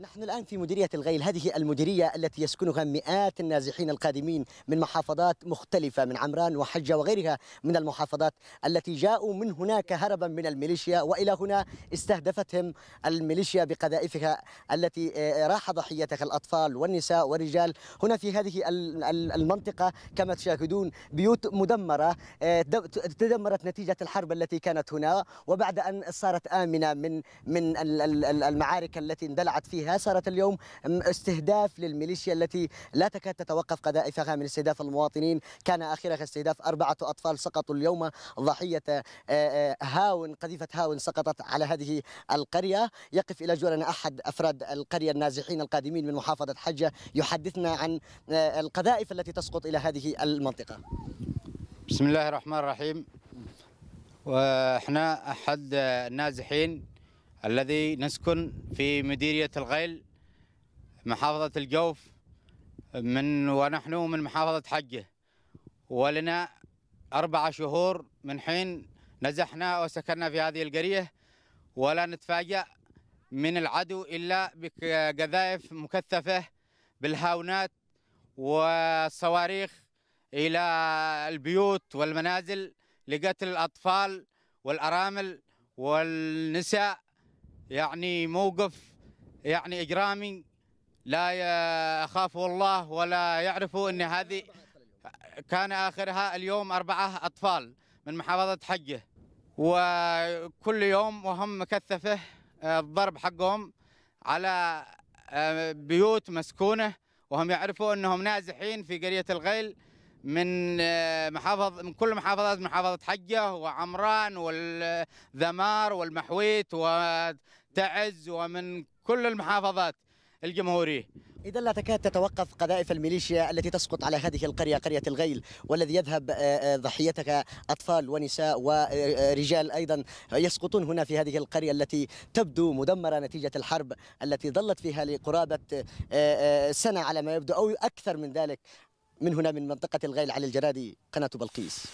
نحن الآن في مديرية الغيل. هذه المديرية التي يسكنها مئات النازحين القادمين من محافظات مختلفة من عمران وحجة وغيرها من المحافظات التي جاءوا من هناك هربا من الميليشيا وإلى هنا استهدفتهم الميليشيا بقذائفها التي راح ضحيتها الأطفال والنساء والرجال. هنا في هذه المنطقة كما تشاهدون بيوت مدمرة تدمرت نتيجة الحرب التي كانت هنا وبعد أن صارت آمنة من من المعارك التي اندلعت فيها فيها صارت اليوم استهداف للميليشيا التي لا تكاد تتوقف قذائفها من استهداف المواطنين. كان آخرها استهداف أربعة أطفال سقطوا اليوم. ضحية هاون قذيفة هاون سقطت على هذه القرية. يقف إلى جوارنا أحد أفراد القرية النازحين القادمين من محافظة حجة يحدثنا عن القذائف التي تسقط إلى هذه المنطقة. بسم الله الرحمن الرحيم. وإحنا أحد النازحين الذي نسكن في مديرية الغيل محافظة الجوف من ونحن من محافظة حجة. ولنا أربع شهور من حين نزحنا وسكننا في هذه القرية. ولا نتفاجأ من العدو إلا بقذائف مكثفة بالهاونات والصواريخ إلى البيوت والمنازل لقتل الأطفال والأرامل والنساء. يعني موقف يعني إجرامي لا يخافه الله ولا يعرفوا أن هذه كان آخرها اليوم أربعة أطفال من محافظة حجة. وكل يوم وهم مكثفة الضرب حقهم على بيوت مسكونة وهم يعرفوا أنهم نازحين في قرية الغيل. من محافظ من كل محافظات محافظة حجة وعمران والذمار والمحويت وتعز ومن كل المحافظات الجمهورية. إذا لا تكاد تتوقف قذائف الميليشيا التي تسقط على هذه القرية قرية الغيل والذي يذهب ضحيتك أطفال ونساء ورجال أيضا يسقطون هنا في هذه القرية التي تبدو مدمرة نتيجة الحرب التي ظلت فيها لقرابة سنة على ما يبدو أو أكثر من ذلك. من هنا من منطقة الغيل علي الجرادي قناة بلقيس.